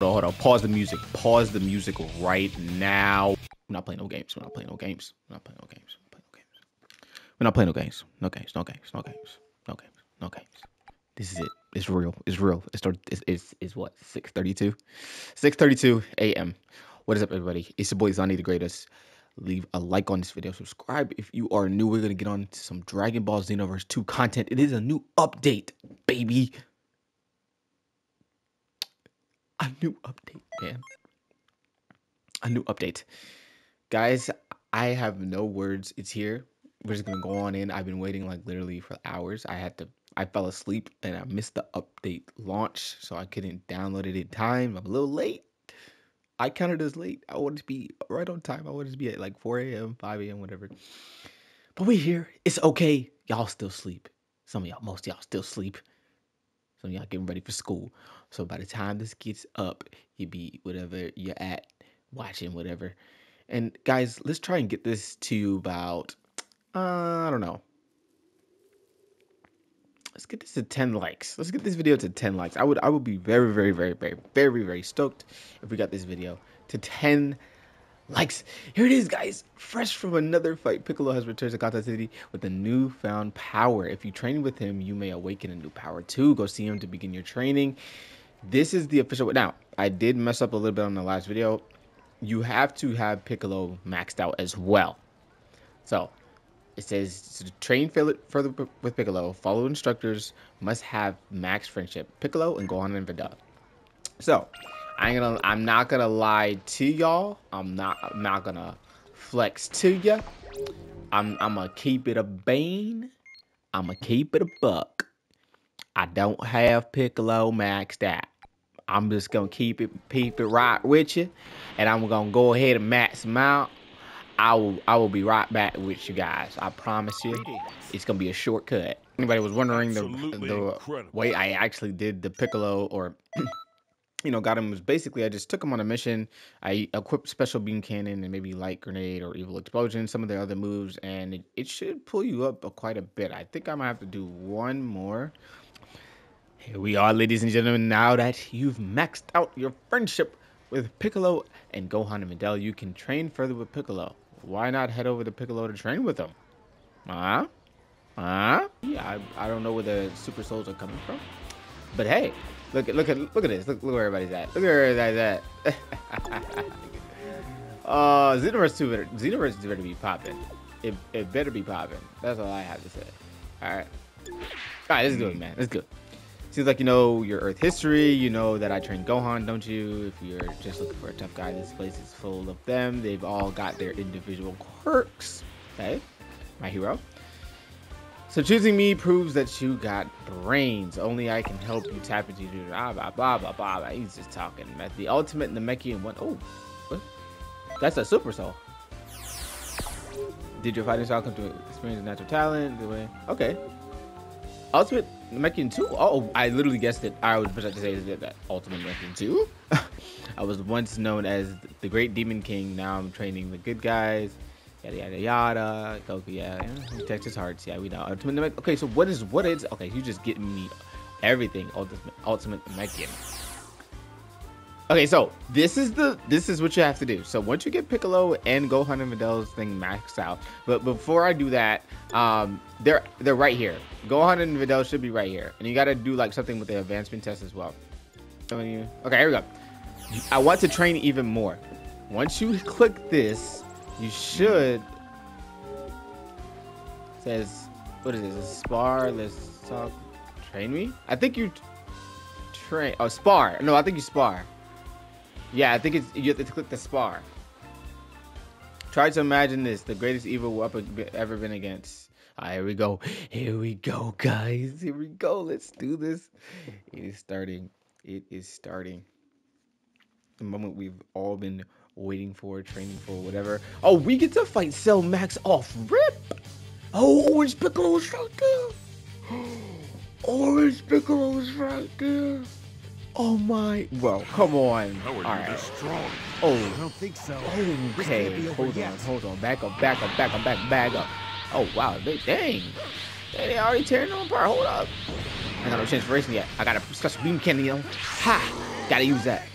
Hold on, hold on. Pause the music. Pause the music right now. We're not playing no games. We're not playing no games. We're not playing no games. We're not playing no games. No games. No games. No games. No games. No games. This is it. It's real. It's real. It's it's it's, it's what? 632? 632 a.m. What is up, everybody? It's your boy Zani the Greatest. Leave a like on this video. Subscribe if you are new. We're gonna get on to some Dragon Ball Xenoverse 2 content. It is a new update, baby. A new update, man. A new update. Guys, I have no words. It's here. We're just gonna go on in. I've been waiting like literally for hours. I had to I fell asleep and I missed the update launch, so I couldn't download it in time. I'm a little late. I counted as late. I wanted to be right on time. I wanted to be at like 4 a.m., 5 a.m., whatever. But we're here. It's okay. Y'all still sleep. Some of y'all, most of y'all still sleep. Some of y'all getting ready for school. So by the time this gets up, you be whatever you're at, watching whatever. And guys, let's try and get this to about uh, I don't know. Let's get this to 10 likes. Let's get this video to 10 likes. I would I would be very, very, very, very, very, very stoked if we got this video to 10 likes. Here it is, guys. Fresh from another fight, Piccolo has returned to Conton City with a newfound power. If you train with him, you may awaken a new power too. Go see him to begin your training. This is the official. Now, I did mess up a little bit on the last video. You have to have Piccolo maxed out as well. So, it says to train further with Piccolo, follow instructors, must have max friendship. Piccolo and Gohan and Videl. So, I ain't gonna I'm not gonna lie to y'all. I'm not I'm not gonna flex to ya. I'm I'm gonna keep it a bane. I'm gonna keep it a buck. I don't have Piccolo maxed out. I'm just gonna keep it keep it right with you, and I'm gonna go ahead and max him out. I will I will be right back with you guys. I promise you, it's gonna be a shortcut. Anybody was wondering the the way I actually did the Piccolo or you know got him was basically I just took him on a mission. I equipped special beam cannon and maybe light grenade or evil explosion, some of the other moves, and it, it should pull you up quite a bit. I think I might have to do one more here we are, ladies and gentlemen. Now that you've maxed out your friendship with Piccolo and Gohan and Videl, you can train further with Piccolo. Why not head over to Piccolo to train with him? Huh? Huh? Yeah, I, I don't know where the super souls are coming from. But hey, look at look at look at this. Look, look where everybody's at. Look where everybody's at. uh Xenoverse 2 better Xenoverse is better be popping. It it better be popping. That's all I have to say. Alright. Alright, this is good, man. This is good. Seems like you know your Earth history. You know that I trained Gohan, don't you? If you're just looking for a tough guy, this place is full of them. They've all got their individual quirks. Okay, my hero. So choosing me proves that you got brains. Only I can help you tap into your blah blah blah blah blah. blah. He's just talking. The ultimate Namekian one. Oh, what? That's a super soul. Did your fighting style come to experience natural talent? Okay. Ultimate Namekian 2? Oh, I literally guessed it. I was about to say that Ultimate Namekian 2. I was once known as the Great Demon King. Now I'm training the good guys. Yada yada yada. Goku, yeah. Texas Hearts. Yeah, we know. Ultimate. Okay, so what is what is? Okay, you just getting me everything. Ultimate Ultimate Namekian. Okay, so this is the this is what you have to do. So once you get Piccolo and Gohan and Videl's thing maxed out, but before I do that, um, they're they're right here. Gohan and Videl should be right here, and you got to do like something with the advancement test as well. Okay, here we go. I want to train even more. Once you click this, you should says what is this? A spar. Let's talk. Train me. I think you train. Oh, spar. No, I think you spar. Yeah, I think it's you have to click the spar. Try to imagine this: the greatest evil weapon ever been against. Right, here we go. Here we go, guys. Here we go. Let's do this. It is starting. It is starting. The moment we've all been waiting for, training for, whatever. Oh, we get to fight Cell Max off rip. Oh, Orange Piccolo's right there. Orange Piccolo's right there. Oh my! Well, come on. How are All you right. strong? Oh, I don't think so. Okay, hold yet. on, hold on. Back up, back up, back up, back, back up. Oh wow, they dang. They already tearing them apart. Hold up. I got no chance for racing yet. I got a special beam cannon, you know. Ha! Gotta use that.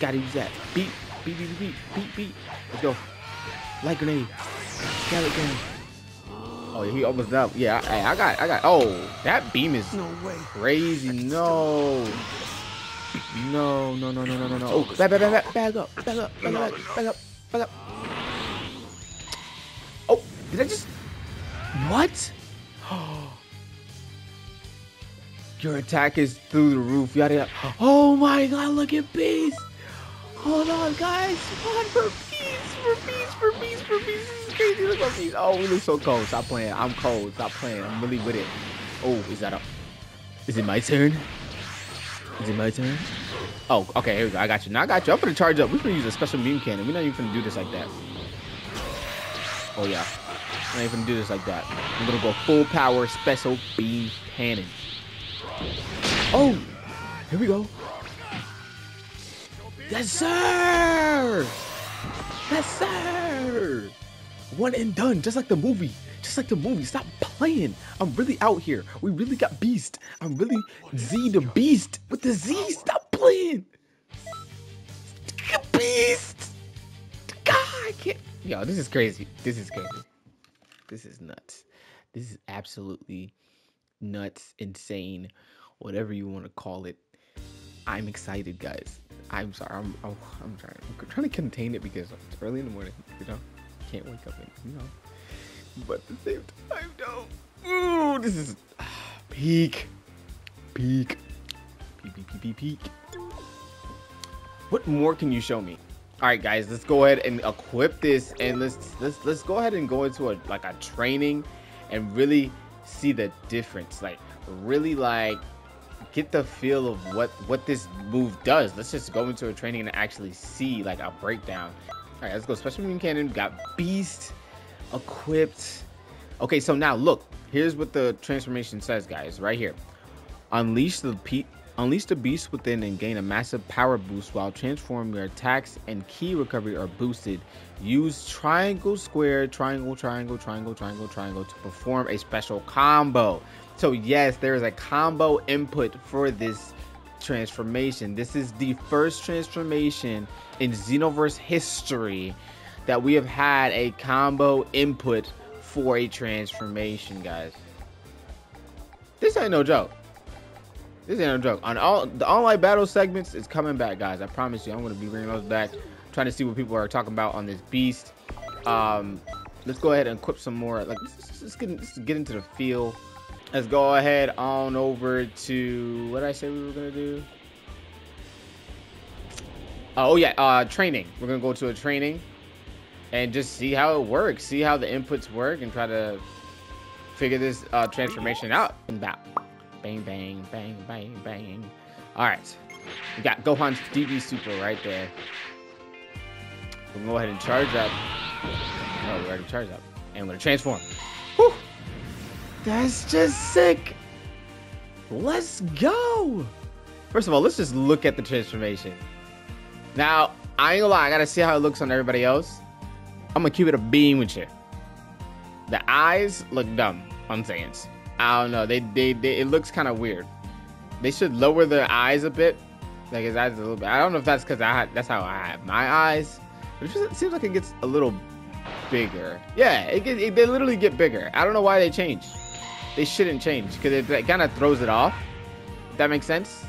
Gotta use that. Beat, beat, beat, beat, beat, beat. Let's go. Light grenade. Scarlet grenade. Oh, he almost up. Yeah, I, I got, I got. Oh, that beam is No way. crazy. No. No, no, no, no, no, no, no. Oh, back, back, back, back, back up, back up, back up, back up, back up. Oh, did I just? What? Your attack is through the roof. Yada yada. Oh my god, look at Beast. Hold on, guys. Run for Beast, for Beast, for Beast, for Beast. This is crazy. Look at Beast. Oh, we look so cold. Stop playing. I'm cold. Stop playing. I'm really with it. Oh, is that a? Is it my turn? Is it my turn? Oh, okay. Here we go. I got you. Now I got you. I'm gonna charge up. We're gonna use a special beam cannon. We're not even gonna do this like that. Oh yeah. I'm not even gonna do this like that. I'm gonna go full power special beam cannon. Oh, here we go. Yes, sir. Yes, sir. One and done, just like the movie. Just like the movie. Stop playing. I'm really out here. We really got Beast. I'm really Z the Beast with the Z. Stop playing. Beast. God, I can't. Yo, this is crazy. This is crazy. This is nuts. This is absolutely nuts, insane, whatever you want to call it. I'm excited, guys. I'm sorry. I'm oh, I'm trying. I'm trying to contain it because it's early in the morning. You know, can't wake up and you know. But at the same time, no. Ooh, this is ah, peak, peak, peak, peak, peak, peak, peak. What more can you show me? All right, guys, let's go ahead and equip this, and let's let's let's go ahead and go into a like a training, and really see the difference. Like really like get the feel of what what this move does. Let's just go into a training and actually see like a breakdown. All right, let's go. Special beam cannon got beast equipped. Okay, so now look. Here's what the transformation says, guys. Right here. Unleash the pe- unleash the beast within and gain a massive power boost while transform your attacks and key recovery are boosted. Use triangle, square, triangle, triangle, triangle, triangle, triangle to perform a special combo. So yes, there is a combo input for this transformation. This is the first transformation in Xenoverse history that we have had a combo input for a transformation, guys. This ain't no joke. This ain't no joke. On all the online battle segments is coming back, guys. I promise you, I'm gonna be bringing those back. trying to see what people are talking about on this beast. Um, let's go ahead and equip some more. Like, let's, let's get let's get into the feel. Let's go ahead on over to what I say we were gonna do. Oh yeah, uh, training. We're gonna go to a training and just see how it works, see how the inputs work, and try to figure this uh, transformation out. Bang, bang, bang, bang, bang. All right, we got Gohan's DB Super right there. We'll go ahead and charge up. Oh, we already charged up, and we're gonna transform. That's just sick. Let's go. First of all, let's just look at the transformation. Now, I ain't gonna lie, I gotta see how it looks on everybody else. I'm gonna keep it a beam with you. The eyes look dumb on Saiyans. I don't know. They they, they it looks kind of weird. They should lower their eyes a bit, like his eyes a little bit. I don't know if that's because I that's how I have my eyes. But it, just, seems like it gets a little bigger. Yeah, it, it they literally get bigger. I don't know why they change. They shouldn't change because it, it kind of throws it off. If that makes sense.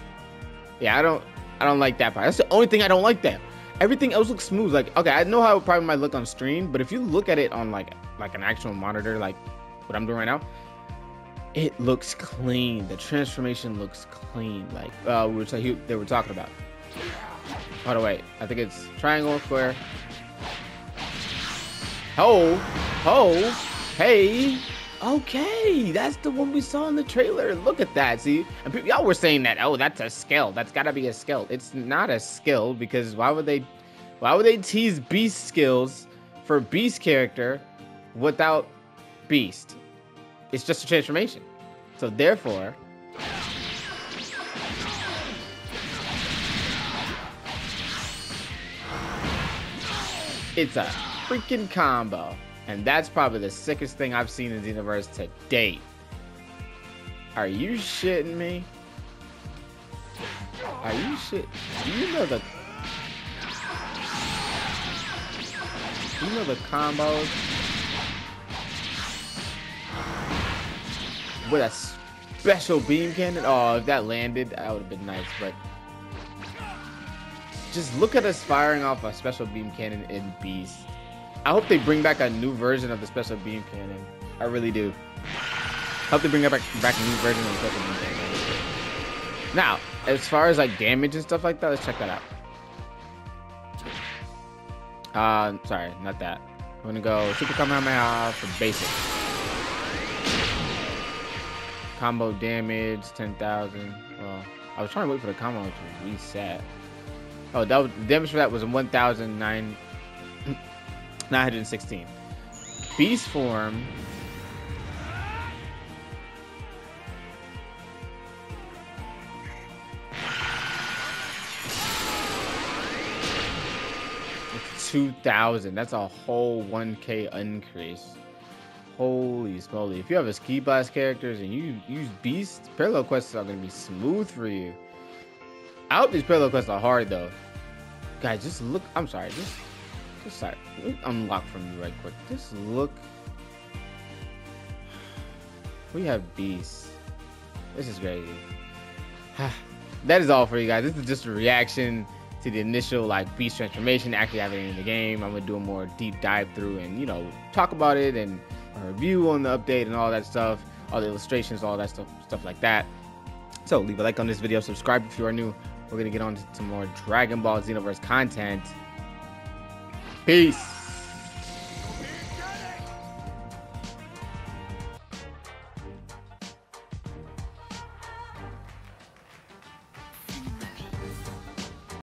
Yeah, I don't I don't like that part. That's the only thing I don't like that. Everything else looks smooth. Like, okay, I know how it probably might look on stream, but if you look at it on like like an actual monitor, like what I'm doing right now, it looks clean. The transformation looks clean. Like uh, we were t- they were talking about. By the way, I think it's triangle, square. Oh, oh, hey. Okay, that's the one we saw in the trailer. Look at that. See, and people, y'all were saying that. Oh, that's a skill. That's got to be a skill. It's not a skill because why would they? Why would they tease Beast skills for Beast character without Beast? It's just a transformation. So therefore, it's a freaking combo. And that's probably the sickest thing I've seen in the universe to date. Are you shitting me? Are you shit? Do you know the? Do you know the combos? With a special beam cannon? Oh, if that landed, that would have been nice, but... Just look at us firing off a special beam cannon in Beast. I hope they bring back a new version of the special beam cannon. I really do. I hope they bring back back a new version of the special beam cannon. Now, as far as like damage and stuff like that, let's check that out. Uh, sorry, not that. I'm gonna go Super Kamehameha for basic. Combo damage, 10,000. Well, I was trying to wait for the combo to reset. Oh, that was, the damage for that was 1,916. Beast form. It's 2,000. That's a whole 1k increase. Holy smoly. If you have a ski Blast characters and you use Beast, parallel quests are going to be smooth for you. I hope these parallel quests are hard though. Guys, just look. I'm sorry. Just, just unlock from you right quick. Just look. We have Beast. This is crazy. that is all for you guys. This is just a reaction to the initial like Beast transformation, actually it in the game. I'm gonna do a more deep dive through and you know talk about it and review on the update and all that stuff, all the illustrations, all that stuff, stuff like that. So leave a like on this video, subscribe if you are new. We're gonna get on to some more Dragon Ball Xenoverse content. Peace.